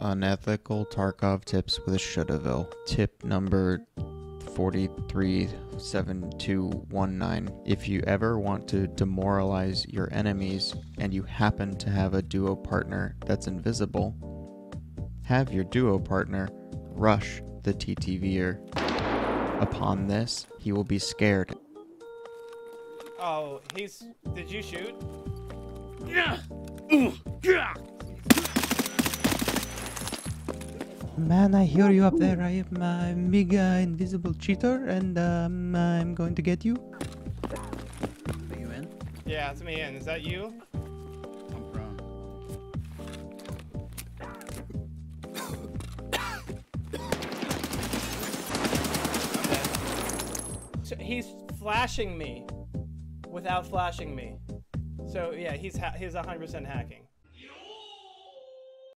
Unethical Tarkov tips with Shouldaville. Tip number 437219. If you ever want to demoralize your enemies and you happen to have a duo partner that's invisible, have your duo partner rush the TTVer. Upon this, he will be scared. Oh, he's. Did you shoot? Man, I hear you up there. I am a big uh, invisible cheater, and um, I'm going to get you. Are you in? Yeah, it's me in. Is that you? I'm prone. So he's flashing me without flashing me. So yeah, he's ha- he's 100% hacking.